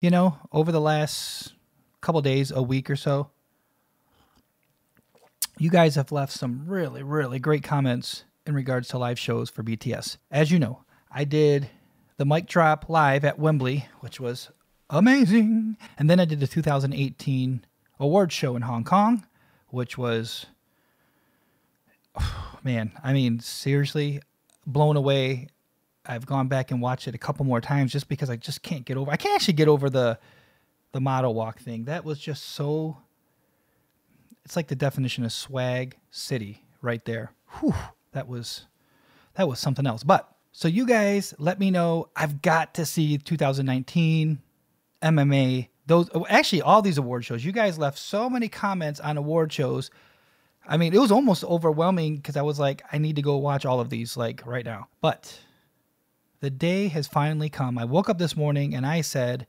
you know, over the last couple days, a week or so, you guys have left some really, really great comments in regards to live shows for BTS. As you know, I did the mic drop live at Wembley, which was amazing. And then I did the 2018 award show in Hong Kong, which was, oh, man, I mean, seriously, blown away. I've gone back and watched it a couple more times just because I just can't get over. I can't actually get over the the model walk thing. That was just so. It's like the definition of swag city right there. Whew, that was that was something else. But so you guys, let me know. I've got to see 2019 MMA. Those oh, actually all these award shows. You guys left so many comments on award shows. I mean, it was almost overwhelming because I was like, I need to go watch all of these like right now. But the day has finally come. I woke up this morning and I said,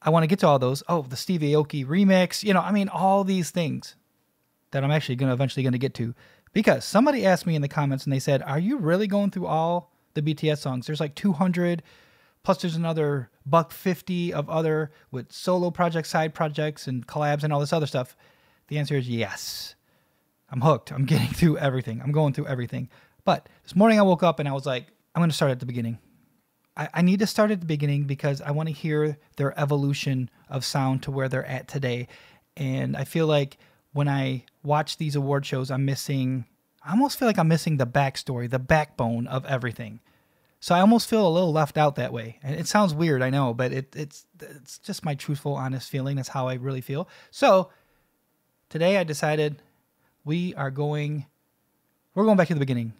I want to get to all those. Oh, the Steve Aoki remix. You know, I mean, all these things that I'm actually going to eventually going to get to because somebody asked me in the comments and they said, "Are you really going through all the BTS songs? There's like 200 plus there's another buck 50 of other with solo projects, side projects and collabs and all this other stuff." The answer is yes. I'm hooked. I'm getting through everything. I'm going through everything. But this morning I woke up and I was like, I'm going to start at the beginning. I, I need to start at the beginning because I want to hear their evolution of sound to where they're at today. And I feel like when I watch these award shows, I'm missing, I almost feel like I'm missing the backstory, the backbone of everything. So I almost feel a little left out that way. And it sounds weird, I know, but it, it's it's just my truthful, honest feeling. That's how I really feel. So today I decided we are going, we're going back to the beginning.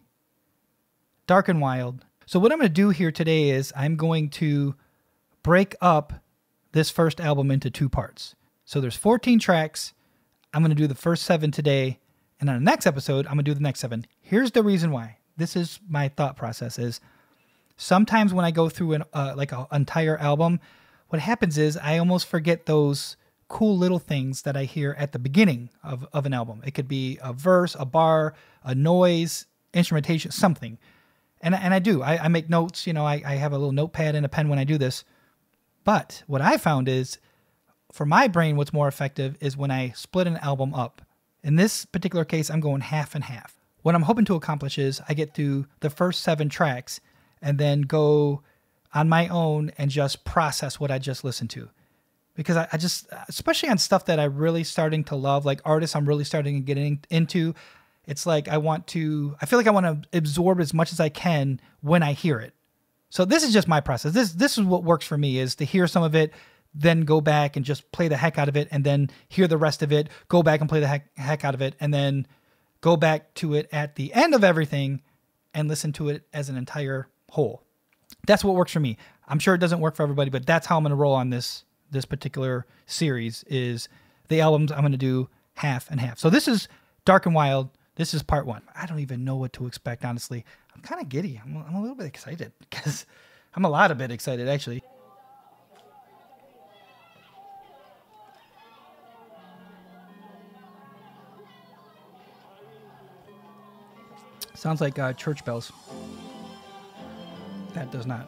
Dark and Wild so what I'm going to do here today is I'm going to break up this first album into two parts. So there's 14 tracks. I'm going to do the first 7 today, and on the next episode I'm going to do the next 7. Here's the reason why. This is my thought process is sometimes when I go through an uh, like an entire album, what happens is I almost forget those cool little things that I hear at the beginning of, of an album. It could be a verse, a bar, a noise, instrumentation, something and and I do. I, I make notes. You know, I, I have a little notepad and a pen when I do this. But what I found is, for my brain, what's more effective is when I split an album up. In this particular case, I'm going half and half. What I'm hoping to accomplish is I get through the first seven tracks and then go on my own and just process what I just listened to. Because I, I just, especially on stuff that I'm really starting to love, like artists I'm really starting to get in, into, it's like I want to, I feel like I want to absorb as much as I can when I hear it. So this is just my process. This this is what works for me is to hear some of it, then go back and just play the heck out of it, and then hear the rest of it, go back and play the heck, heck out of it, and then go back to it at the end of everything and listen to it as an entire whole. That's what works for me. I'm sure it doesn't work for everybody, but that's how I'm going to roll on this this particular series is the albums I'm going to do half and half. So this is Dark and Wild this is part one. I don't even know what to expect, honestly. I'm kind of giddy. I'm, I'm a little bit excited because I'm a lot of bit excited, actually. Sounds like uh, church bells. That does not.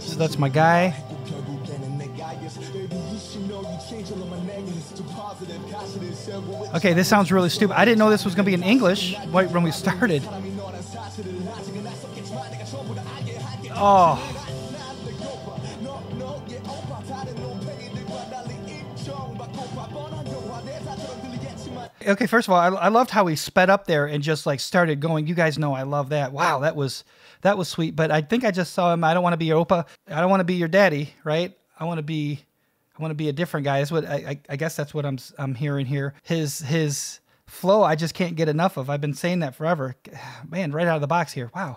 So that's my guy. Okay, this sounds really stupid. I didn't know this was going to be in English right when we started. Oh. Okay, first of all, I, I loved how he sped up there and just like started going. You guys know I love that. Wow, that was that was sweet. But I think I just saw him. I don't want to be your oppa. I don't want to be your daddy, right? I want to be, I want to be a different guy. That's what I, I, I guess that's what I'm I'm hearing here. His his flow, I just can't get enough of. I've been saying that forever. Man, right out of the box here. Wow.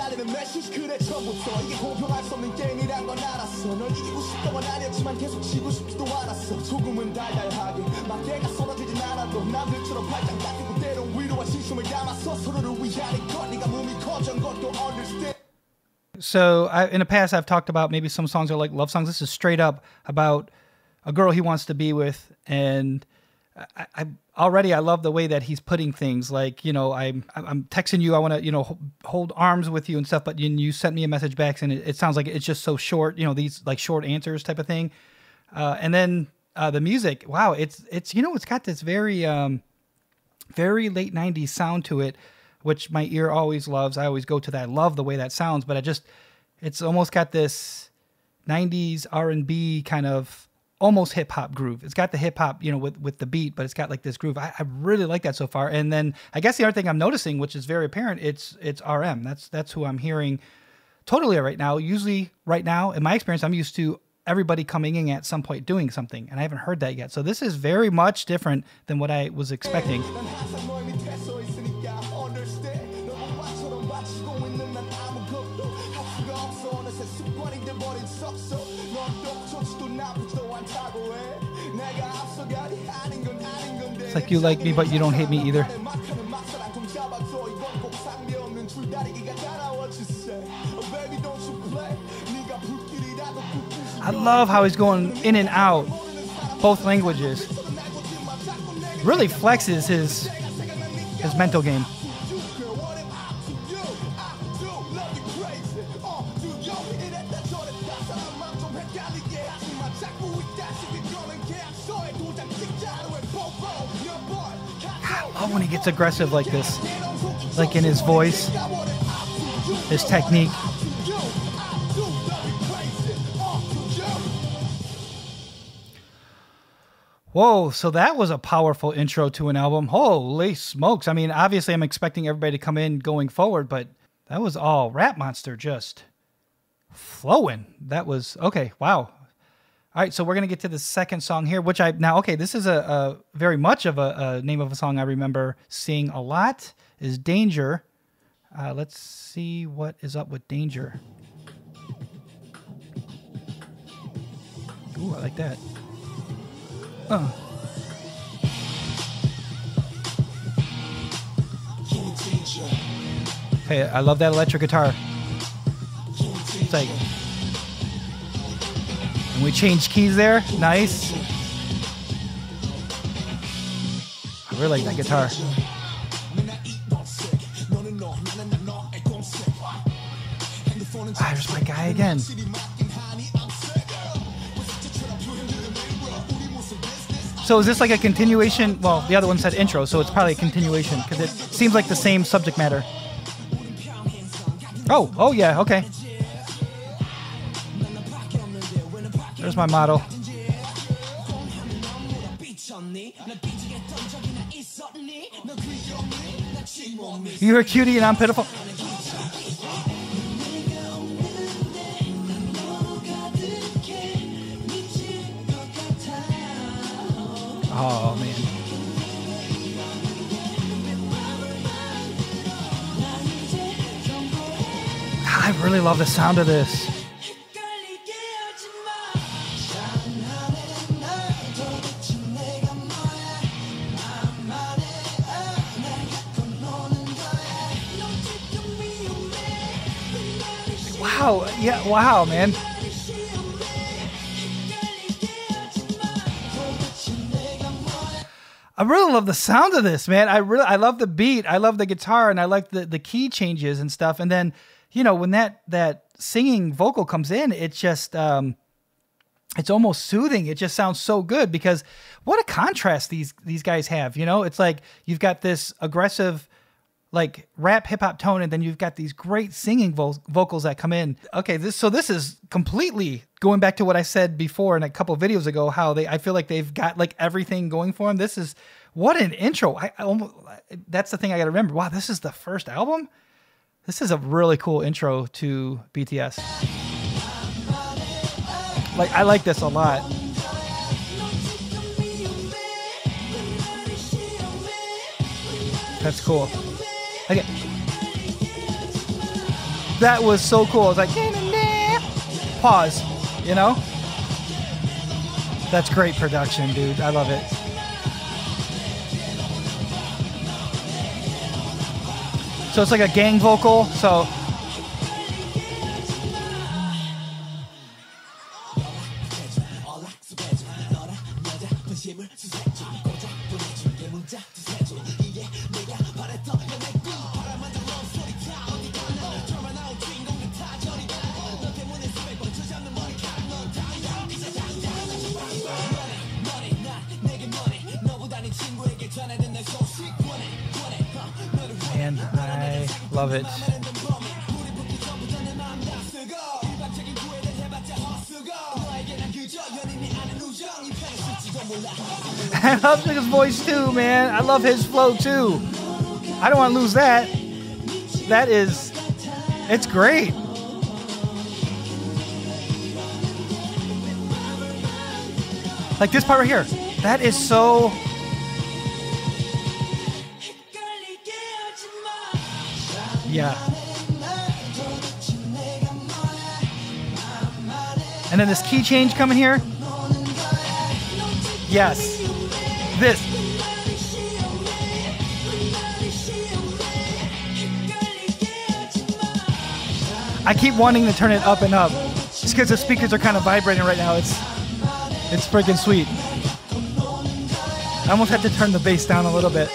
달리는 메시지 그래 처음부터 이게 공평할 수 없는 게임이란 건 알았어 널 이기고 싶던 건 아니었지만 계속 지고 싶지도 않았어 조금은 달달하게 막대가 쏟아지진 않아도 남들처럼 발장 닦이고 때론 위로와 진심을 담아서 서로를 위하는 것 네가 몸이 커진 것도 understand So I, in the past, I've talked about maybe some songs are like love songs. This is straight up about a girl he wants to be with, and I, I already I love the way that he's putting things. Like you know, I'm I'm texting you, I want to you know hold arms with you and stuff, but you, you sent me a message back, and it, it sounds like it's just so short. You know, these like short answers type of thing, uh, and then uh, the music. Wow, it's it's you know it's got this very um, very late 90s sound to it which my ear always loves i always go to that i love the way that sounds but i just it's almost got this 90s r&b kind of almost hip-hop groove. It's got the hip-hop you know with, with the beat but it's got like this groove. I, I really like that so far. And then i guess the other thing i'm noticing which is very apparent it's it's rm that's that's who i'm hearing totally right now. Usually right now in my experience i'm used to everybody coming in at some point doing something and i haven't heard that yet. So this is very much different than what i was expecting It's like you like me, but you don't hate me either. I love how he's going in and out, both languages. Really flexes his his mental game. Gets aggressive like this, like in his voice, his technique. Whoa, so that was a powerful intro to an album. Holy smokes. I mean, obviously, I'm expecting everybody to come in going forward, but that was all Rap Monster just flowing. That was okay. Wow. All right, so we're to get to the second song here, which I now, okay, this is a, a very much of a, a name of a song I remember seeing a lot is Danger. Uh, let's see what is up with Danger. Ooh, I like that. Uh. Hey, I love that electric guitar. It's like, and we changed keys there. Nice. I really like that guitar. Ah, there's my guy again. So is this like a continuation? Well, the other one said intro, so it's probably a continuation because it seems like the same subject matter. Oh, oh yeah, okay. There's my model. You're a cutie and I'm pitiful. Oh man. I really love the sound of this. Wow, yeah, wow, man. I really love the sound of this, man. I really I love the beat. I love the guitar and I like the the key changes and stuff. And then, you know, when that that singing vocal comes in, it just um it's almost soothing. It just sounds so good because what a contrast these these guys have, you know? It's like you've got this aggressive like rap hip hop tone, and then you've got these great singing vo- vocals that come in. Okay, this so this is completely going back to what I said before in a couple videos ago. How they I feel like they've got like everything going for them. This is what an intro. I, I almost that's the thing I got to remember. Wow, this is the first album. This is a really cool intro to BTS. Like I like this a lot. That's cool. Okay. That was so cool. It's like pause, you know? That's great production, dude. I love it. So it's like a gang vocal. So love it. I love his voice too, man. I love his flow too. I don't want to lose that. That is, it's great. Like this part right here. That is so. Yeah. And then this key change coming here. Yes. This. I keep wanting to turn it up and up. Just because the speakers are kind of vibrating right now. It's it's freaking sweet. I almost had to turn the bass down a little bit.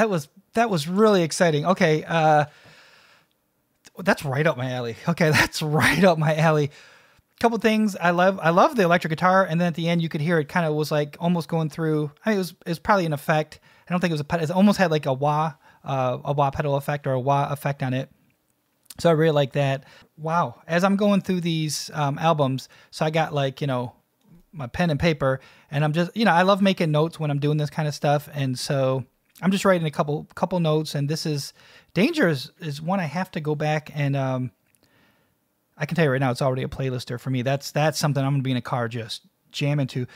That was that was really exciting. Okay, uh that's right up my alley. Okay, that's right up my alley. Couple things I love. I love the electric guitar, and then at the end you could hear it kind of was like almost going through. I mean, it was it was probably an effect. I don't think it was a. It almost had like a wah, uh, a wah pedal effect or a wah effect on it. So I really like that. Wow. As I'm going through these um, albums, so I got like you know my pen and paper, and I'm just you know I love making notes when I'm doing this kind of stuff, and so I'm just writing a couple couple notes. And this is Danger is, is one I have to go back and um, I can tell you right now, it's already a playlister for me. That's that's something I'm gonna be in a car just jamming to.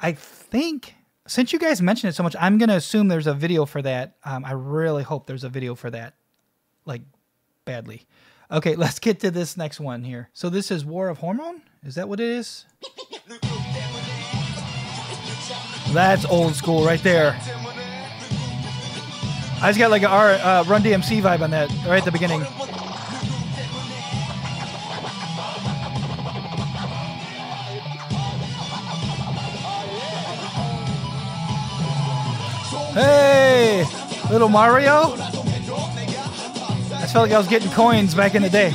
I think since you guys mentioned it so much, I'm gonna assume there's a video for that. Um, I really hope there's a video for that, like badly. Okay, let's get to this next one here. So this is War of Hormone. Is that what it is? That's old school right there. I just got like a uh, Run DMC vibe on that right at the beginning. Hey, little Mario. I felt like I was getting coins back in the day.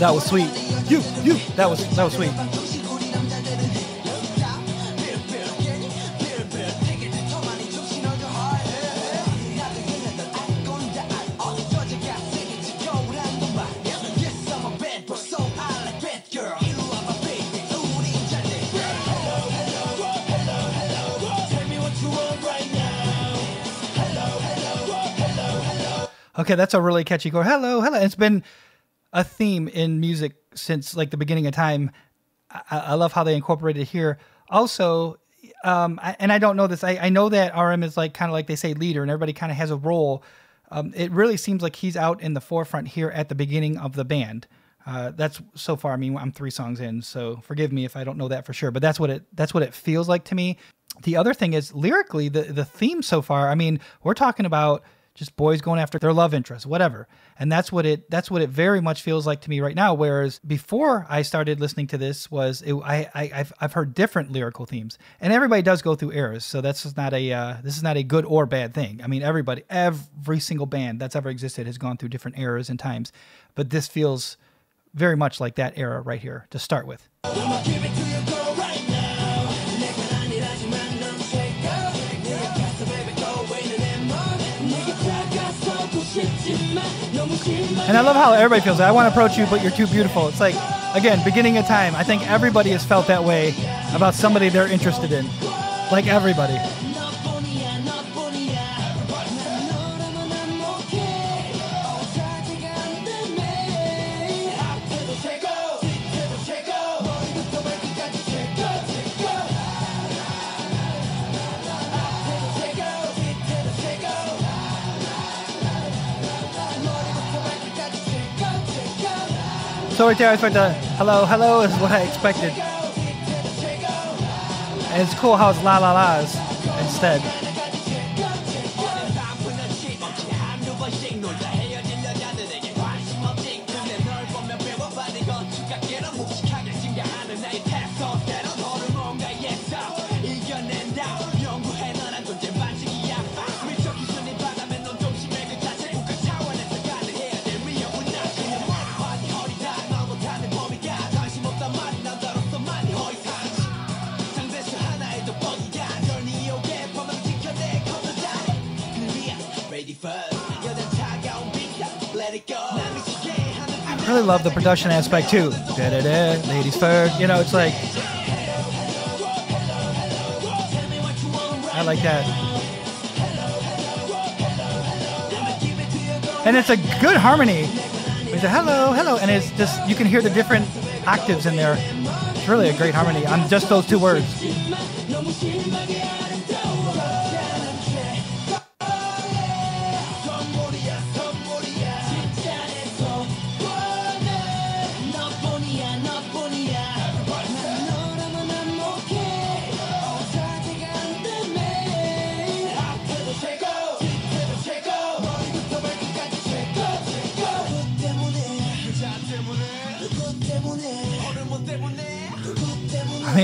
That was sweet. You, you. That was that was sweet. Okay, that's a really catchy chord. Hello, hello. It's been a theme in music since like the beginning of time. I, I love how they incorporated it here. Also, um, I, and I don't know this. I, I know that RM is like kind of like they say leader, and everybody kind of has a role. Um, it really seems like he's out in the forefront here at the beginning of the band. Uh, that's so far. I mean, I'm three songs in, so forgive me if I don't know that for sure. But that's what it that's what it feels like to me. The other thing is lyrically, the the theme so far. I mean, we're talking about just boys going after their love interest, whatever. And that's what it that's what it very much feels like to me right now. Whereas before I started listening to this was it, I, I have I've heard different lyrical themes, and everybody does go through eras. So that's just not a uh, this is not a good or bad thing. I mean, everybody, every single band that's ever existed has gone through different eras and times, but this feels very much like that era right here to start with. And I love how everybody feels. I want to approach you, but you're too beautiful. It's like, again, beginning of time. I think everybody has felt that way about somebody they're interested in. Like everybody. So right there, I expect the hello, hello is what I expected. And it's cool how it's la la la's instead. Love the production aspect too. Da-da-da, ladies first. You know, it's like I like that. And it's a good harmony. It's a hello, hello, and it's just you can hear the different octaves in there. It's really a great harmony on just those two words.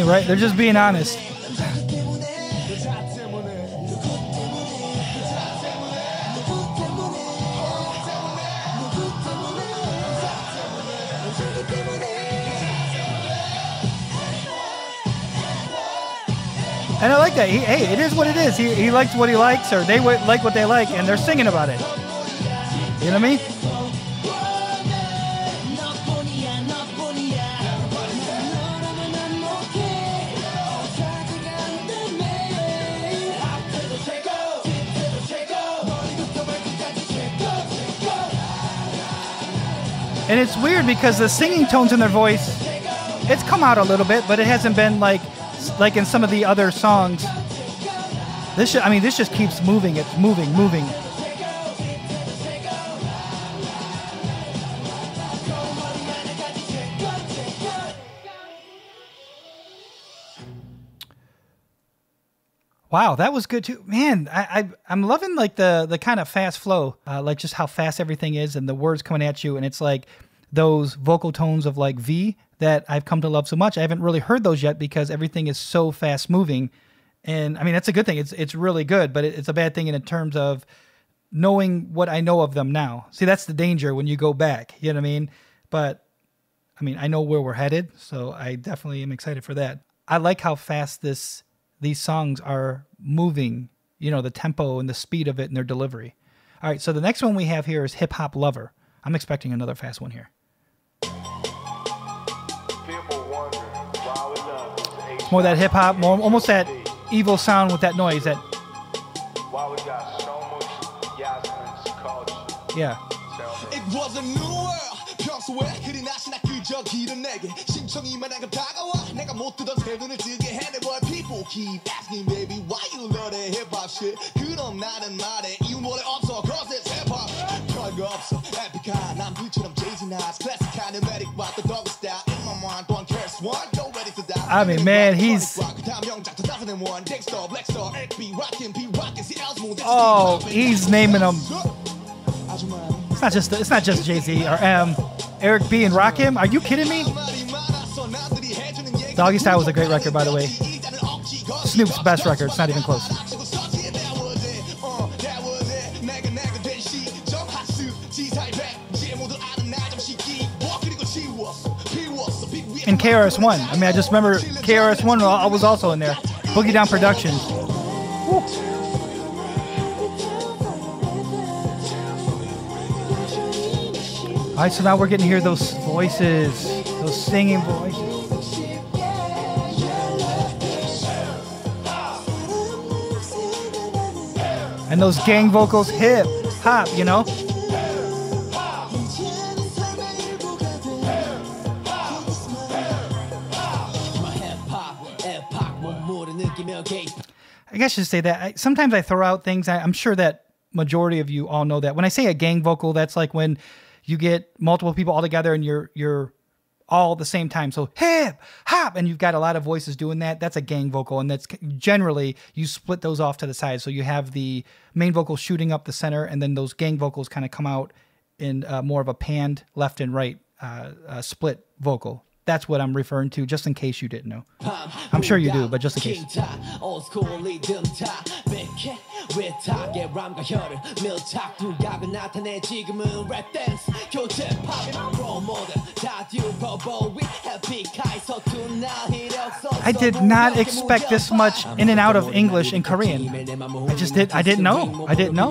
Right? They're just being honest. And I like that. He, hey, it is what it is. He, he likes what he likes, or they like what they like, and they're singing about it. You know what I mean? It's weird because the singing tones in their voice, it's come out a little bit, but it hasn't been like like in some of the other songs. This, I mean, this just keeps moving. It's moving, moving. Wow, that was good too, man. I, I I'm loving like the the kind of fast flow, uh, like just how fast everything is, and the words coming at you, and it's like those vocal tones of like V that I've come to love so much. I haven't really heard those yet because everything is so fast moving, and I mean that's a good thing. It's it's really good, but it, it's a bad thing in terms of knowing what I know of them now. See, that's the danger when you go back. You know what I mean? But I mean, I know where we're headed, so I definitely am excited for that. I like how fast this these songs are moving, you know, the tempo and the speed of it and their delivery. All right, so the next one we have here is Hip Hop Lover. I'm expecting another fast one here. more that hip hop, more almost that evil sound with that noise. That Why we got so much Yasmin's culture. yeah. It was a new world 평소에 그리 나시나 그저 길은 내게 신청이만 하고 다가와 내가 못 뜨던 새 눈을 뜨게 해 Boy people keep asking baby why you love that hip hop shit 그럼 나는 말해 이유 원래 없어 cause it's hip hop 별거 없어 에픽한 남들처럼 Jay-Z Nas classic numeric rock the dog style in my mind don't care one I mean, man, he's- Oh, he's naming them. It's not just it's not just Jay Z or um, Eric B and Rakim. Are you kidding me? Doggystyle was a great record, by the way. Snoop's best record. It's not even close. And KRS One. I mean, I just remember KRS One was also in there. Boogie Down Productions. Woo. All right, so now we're getting to hear those voices, those singing voices. And those gang vocals, hip, hop, you know? Guess I should say that. I, sometimes I throw out things. I, I'm sure that majority of you all know that. When I say a gang vocal, that's like when you get multiple people all together and you're you're all at the same time. So hip hop, and you've got a lot of voices doing that. That's a gang vocal, and that's generally you split those off to the side. So you have the main vocal shooting up the center, and then those gang vocals kind of come out in uh, more of a panned left and right uh, uh, split vocal. That's what I'm referring to, just in case you didn't know. I'm sure you do, but just in case. I did not expect this much in and out of English and Korean. I just did. I didn't know. I didn't know.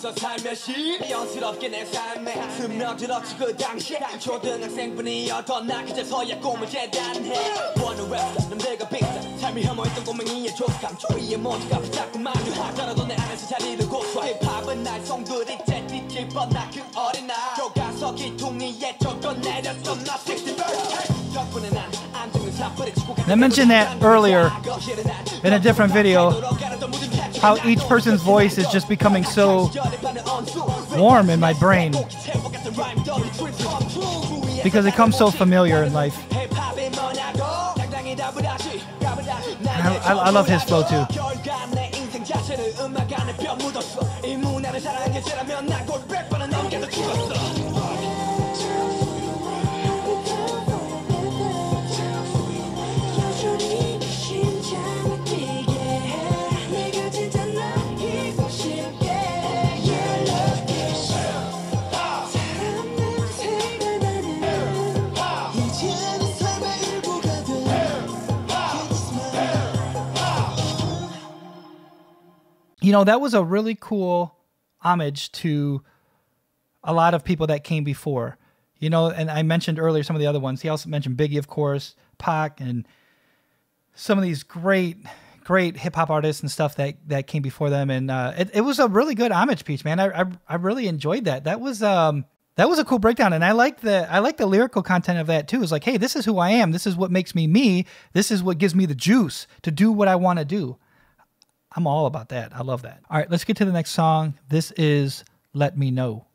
찾아왔어 살며시. 미연스럽게 내 삶에 스며들었지 그 당시에. 초등학생뿐이었던 나 그제서야 꿈을 재단해. 원은 랩 남들과 비슷한 삶이 혐오했던 꼬맹이의 족감 주위의 모두가 자꾸만 유하더라도 내 안에서 자리를 고수해. 힙합은 날 송두리 째띠질 뻔나 그 어린 날 교과서 기둥 위에 조건 내렸어 나. 60 덕분에 난안 And I mentioned that earlier in a different video how each person's voice is just becoming so warm in my brain because it comes so familiar in life. I, I, I love his flow too. You know, that was a really cool homage to a lot of people that came before. You know, and I mentioned earlier some of the other ones. He also mentioned Biggie, of course, Pac, and some of these great, great hip hop artists and stuff that that came before them. And uh, it, it was a really good homage piece, man. I, I, I really enjoyed that. That was um that was a cool breakdown, and I like the I like the lyrical content of that too. It's like, hey, this is who I am. This is what makes me me. This is what gives me the juice to do what I want to do. I'm all about that. I love that. All right, let's get to the next song. This is Let Me Know.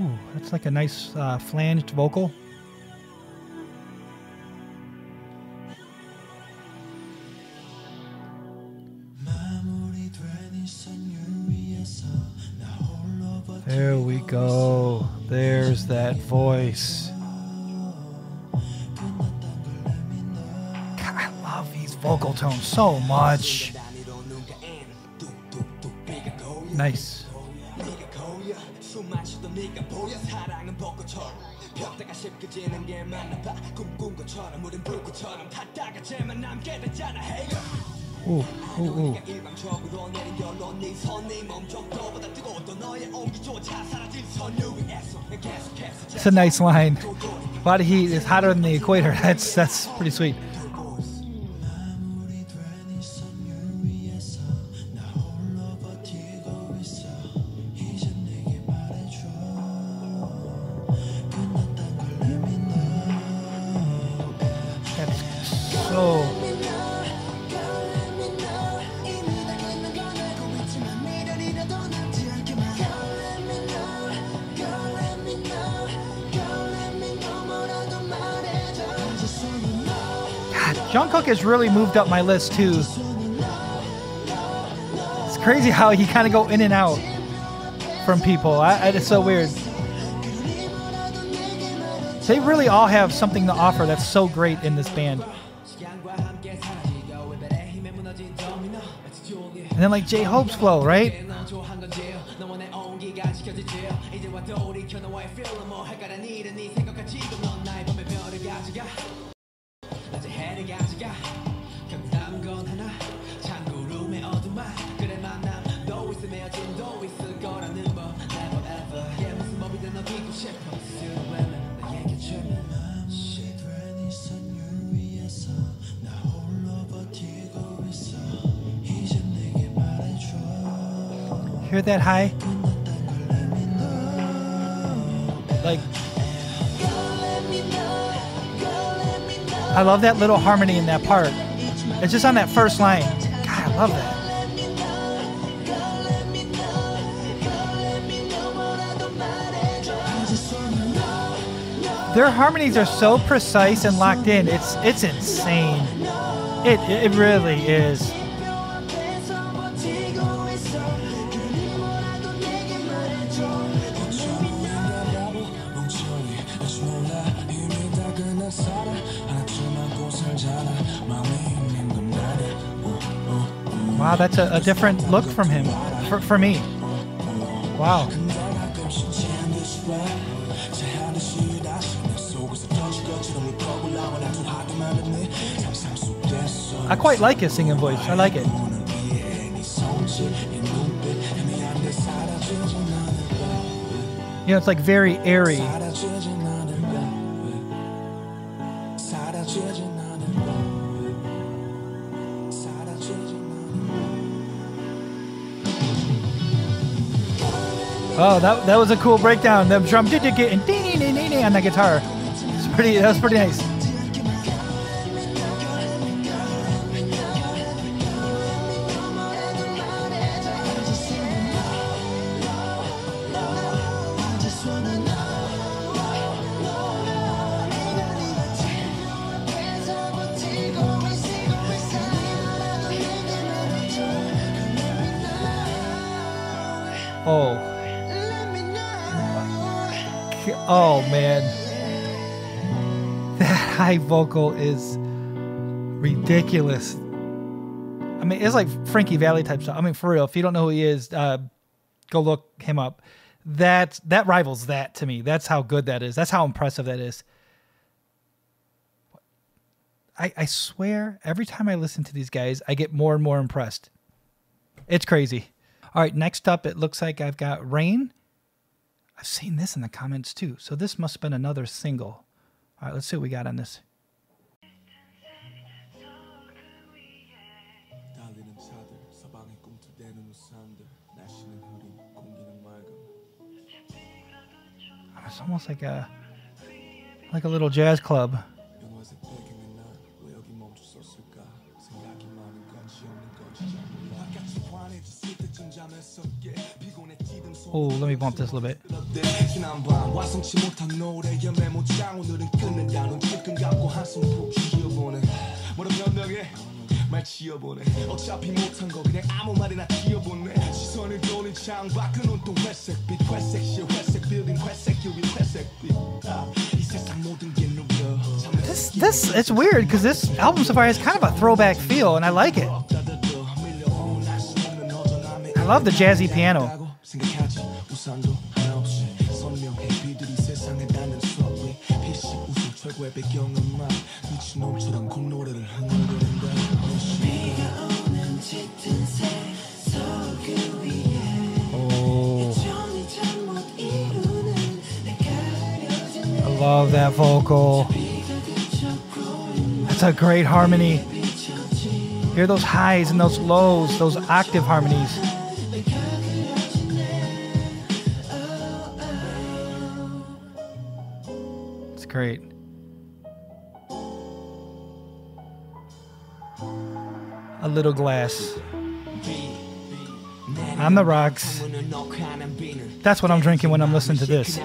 Ooh, that's like a nice uh, flanged vocal. There we go. There's that voice. Vocal tone so much. Nice. Ooh, ooh, ooh. It's a nice line. Body heat is hotter than the equator. That's that's pretty sweet. Has really moved up my list too. It's crazy how he kind of go in and out from people. I, I, it's so weird. They really all have something to offer that's so great in this band. And then like J Hope's flow, right? Hear that high? Like, I love that little harmony in that part. It's just on that first line. God, I love that. Their harmonies are so precise and locked in. It's it's insane. It it really is. That's a, a different look from him, for, for me. Wow. I quite like his singing voice. I like it. You know, it's like very airy. Oh, that, that was a cool breakdown. The drum did get and on the guitar. It's pretty. That was pretty nice. High vocal is ridiculous. I mean, it's like Frankie Valli type stuff. I mean, for real, if you don't know who he is, uh, go look him up. That that rivals that to me. That's how good that is. That's how impressive that is. I, I swear, every time I listen to these guys, I get more and more impressed. It's crazy. All right, next up, it looks like I've got Rain. I've seen this in the comments too. So this must have been another single. All right, let's see what we got on this. Ah, it's almost like a like a little jazz club. Oh, let me bump this a little bit. 때 지난 밤 완성치 못한 노래의 메모장 오늘은 끝낸다는 질끈 감고 한숨 푹 쉬어보네 뭐라 변명해 말 지어보네 어차피 못한 거 그냥 아무 말이나 튀어보네 시선을 돌린 창밖은 온통 회색빛 회색실 회색 빌딩 회색 유리 회색빛 아, 이 세상 모든 게 누려 This this it's weird because this album so far has kind of a throwback feel, and I like it. I love the jazzy piano. 생각하지 우산도 love that vocal. That's a great harmony. Hear those highs and those lows, those octave harmonies. It's great. A little glass. On the rocks. That's what I'm drinking when I'm listening to this.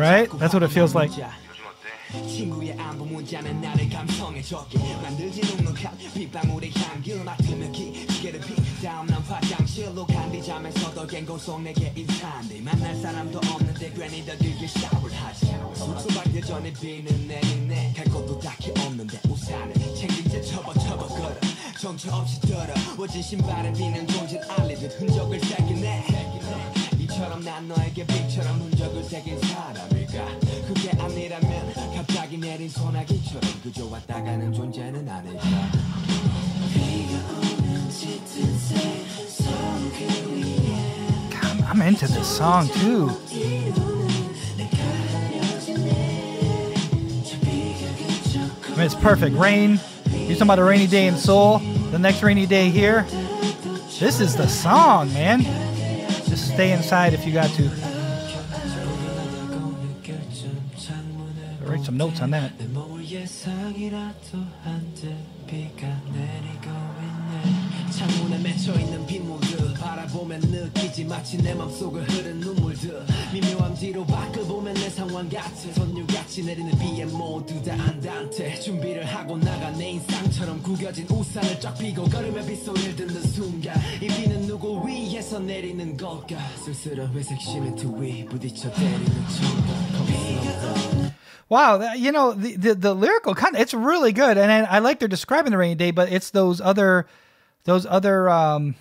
Right? That's what it feels like. 적게 만들지 눅눅한 빗방울의 향기 맡으며 기계를 피 다음 난 화장실로 간뒤 잠에서도 갱고속 내게 인사한데 만날 사람도 없는데 괜히 더 길게 샤워를 하지. 숙소밖에 전에 비는 내리네 갈 곳도 딱히 없는데 우산을 챙긴 채 접어 걸어. 정처 없이 더러워진 신발에 비는 존재를 알리듯 흔적을 해 이처럼 난 너에게 빛처럼 흔적을 새긴 사람일까? 그게 아니라면 갑자기 내린 소나기처럼 그저 왔다 가는 존재는 아닐까 God, I'm into this song too. I mean, it's perfect. Rain. You're talking about a rainy day in Seoul. The next rainy day here. This is the song, man. Just stay inside if you got to. On that. 창문에 맺혀 있는 빗물들 바라보면 느끼지 마치 내 맘속을 흐른 눈물들. 미묘한 뒤로 밖을 보면 내 상황 같은 선율같이 내리는 비에 모두 다 안단테. 준비를 하고 나가 내 인상처럼 구겨진 우산을 쫙 펴고 걸음의 빗소리를 듣는 순간 이 비는 누구 위에서 내리는 걸까? 쓸쓸한 회색 시멘트 위 부딪혀 때리는 청각 거스럽다 Wow, you know the, the the lyrical content it's really good, and I, I like they're describing the rainy day, but it's those other those other um,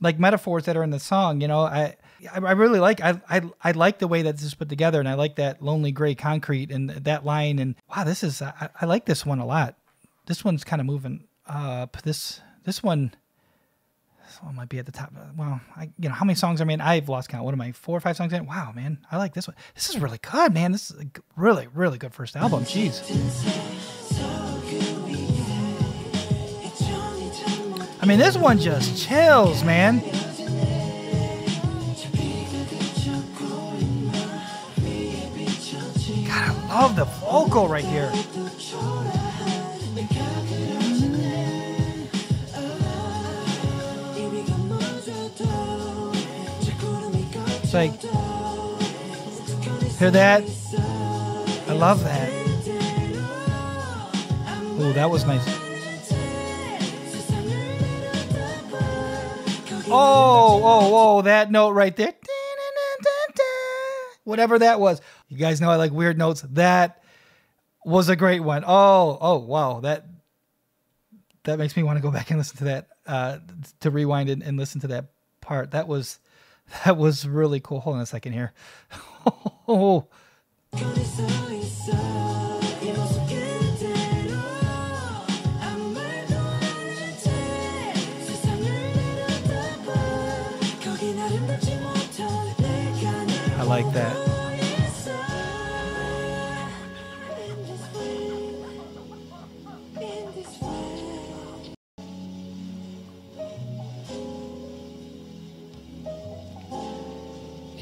like metaphors that are in the song. You know, I I, really like I, I I like the way that this is put together, and I like that lonely gray concrete and that line. And wow, this is I, I like this one a lot. This one's kind of moving up. This this one. One might be at the top. Uh, well, I, you know, how many songs? I mean, I've lost count. What am I? Four or five songs in? Wow, man, I like this one. This is really good, man. This is a really, really good first album. Jeez. I mean, this one just chills, man. God, I love the vocal right here. It's like, hear that? I love that. Oh, that was nice. Oh, oh, oh, that note right there. Whatever that was. You guys know I like weird notes. That was a great one. Oh, oh, wow. That that makes me want to go back and listen to that, uh, to rewind and, and listen to that part. That was that was really cool. Hold on a second here. Oh, I like that.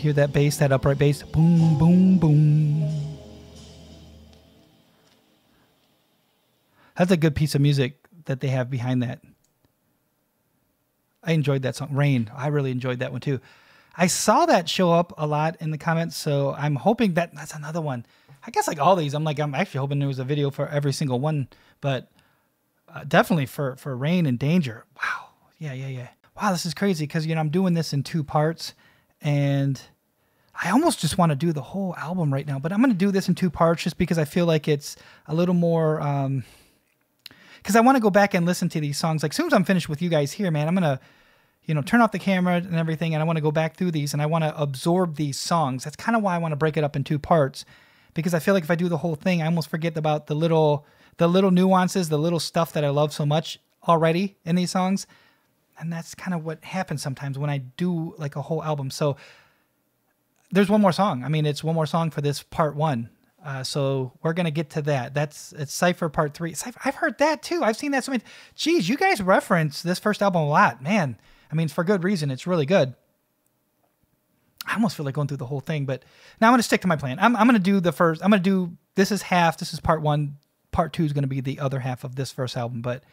Hear that bass, that upright bass? Boom, boom, boom. That's a good piece of music that they have behind that. I enjoyed that song. Rain. I really enjoyed that one too. I saw that show up a lot in the comments, so I'm hoping that that's another one. I guess like all these, I'm like I'm actually hoping there was a video for every single one, but uh, definitely for for Rain and Danger. Wow. Yeah, yeah, yeah. Wow, this is crazy because you know I'm doing this in two parts, and I almost just want to do the whole album right now, but I'm going to do this in two parts just because I feel like it's a little more. Um, because I want to go back and listen to these songs. Like, as soon as I'm finished with you guys here, man, I'm gonna, you know, turn off the camera and everything, and I want to go back through these and I want to absorb these songs. That's kind of why I want to break it up in two parts, because I feel like if I do the whole thing, I almost forget about the little, the little nuances, the little stuff that I love so much already in these songs, and that's kind of what happens sometimes when I do like a whole album. So there's one more song. I mean, it's one more song for this part one. Uh, so we're gonna get to that. That's it's Cypher Part Three. Cypher, I've heard that too. I've seen that so many. Geez, you guys reference this first album a lot, man. I mean, for good reason. It's really good. I almost feel like going through the whole thing, but now I'm gonna stick to my plan. I'm I'm gonna do the first. I'm gonna do this is half. This is part one. Part two is gonna be the other half of this first album, but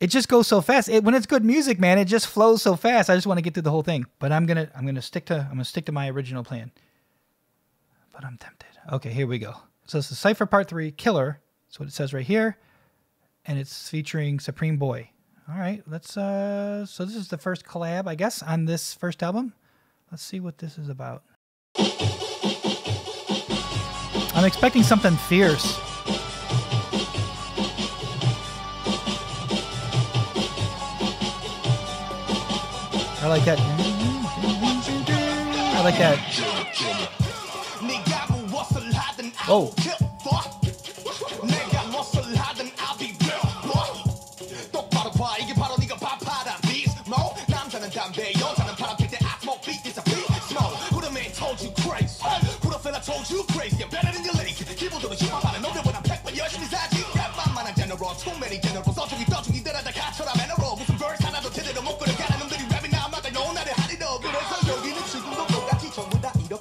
it just goes so fast. It, when it's good music, man, it just flows so fast. I just want to get through the whole thing. But I'm gonna I'm gonna stick to I'm gonna stick to my original plan. But I'm tempted. Okay, here we go. So this is Cypher Part Three, Killer. That's what it says right here. And it's featuring Supreme Boi. All right, let's uh so this is the first collab, I guess, on this first album. Let's see what this is about. I'm expecting something fierce. I like that. I like that. Oh.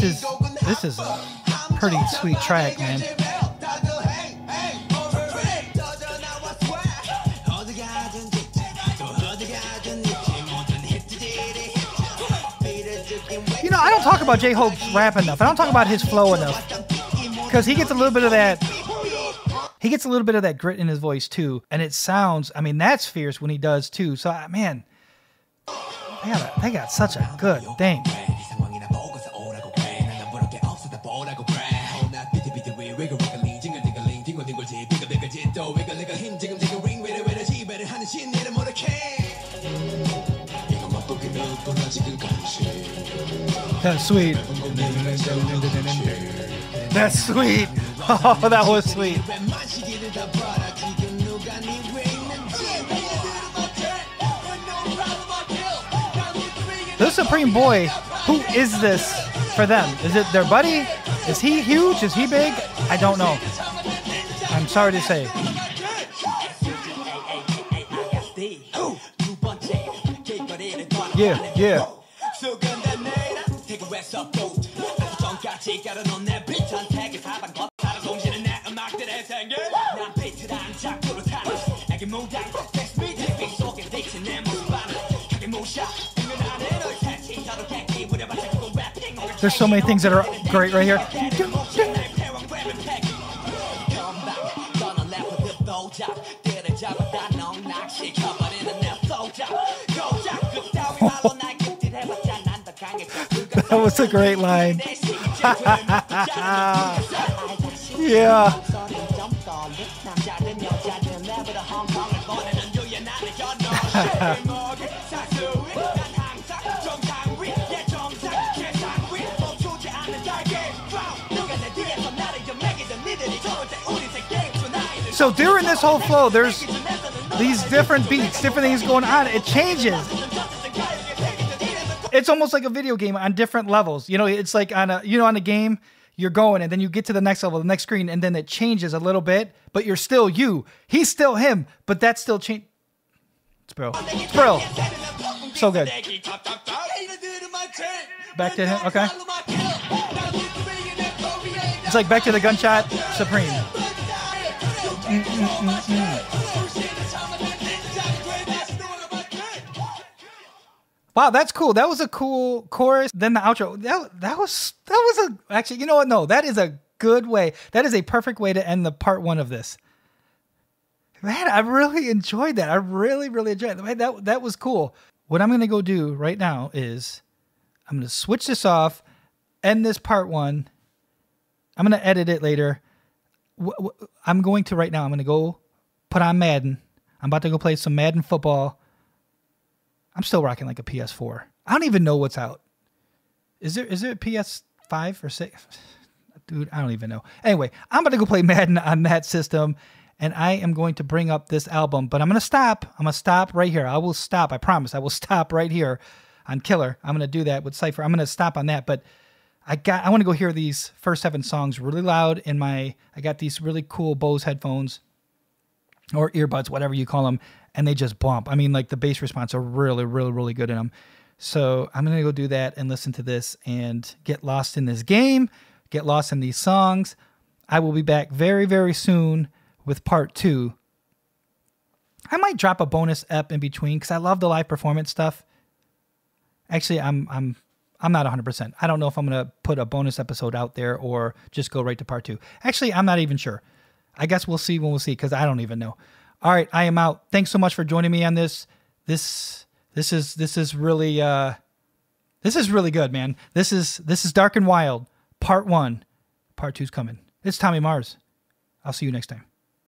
this is this is a pretty sweet track, man. You know, I don't talk about J Hope's rap enough. I don't talk about his flow enough because he gets a little bit of that. He gets a little bit of that grit in his voice too, and it sounds. I mean, that's fierce when he does too. So, man, they got, they got such a good thing. That's sweet. That's sweet. Oh, that was sweet. The Supreme Boi, who is this for them? Is it their buddy? Is he huge? Is he big? I don't know. I'm sorry to say. Yeah, yeah. There's so many things that are great right here. That was a great line. Yeah. So during this whole flow, there's these different beats, different things going on. It changes. It's almost like a video game on different levels. You know, it's like on a you know on a game you're going and then you get to the next level, the next screen, and then it changes a little bit, but you're still you. He's still him, but that's still change. It's bro. It's bro. So good. Back to him. Okay. It's like back to the gunshot supreme. Mm, mm, mm, Wow, that's cool. That was a cool chorus. Then the outro. That that was that was a actually. You know what? No, that is a good way. That is a perfect way to end the part one of this. Man, I really enjoyed that. I really, really enjoyed it. That that was cool. What I'm gonna go do right now is I'm gonna switch this off, end this part one. I'm gonna edit it later. I'm going to right now. I'm gonna go put on Madden. I'm about to go play some Madden football. I'm still rocking like a PS4. I don't even know what's out. Is there is there a PS5 or six? Dude, I don't even know. Anyway, I'm gonna go play Madden on that system, and I am going to bring up this album. But I'm gonna stop. I'm gonna stop right here. I will stop. I promise. I will stop right here on Killer. I'm gonna do that with Cypher. I'm gonna stop on that. But I got. I want to go hear these first seven songs really loud in my. I got these really cool Bose headphones or earbuds, whatever you call them, and they just bump. I mean, like the bass response are really, really, really good in them. So I'm gonna go do that and listen to this and get lost in this game, get lost in these songs. I will be back very, very soon with part two. I might drop a bonus ep in between because I love the live performance stuff. Actually, I'm I'm I'm not 100%. I don't know if I'm going to put a bonus episode out there or just go right to part 2. Actually, I'm not even sure. I guess we'll see when we'll see cuz I don't even know. All right, I am out. Thanks so much for joining me on this. This this is this is really uh this is really good, man. This is this is Dark and Wild part 1. Part 2's coming. It's Tommy Marz. I'll see you next time.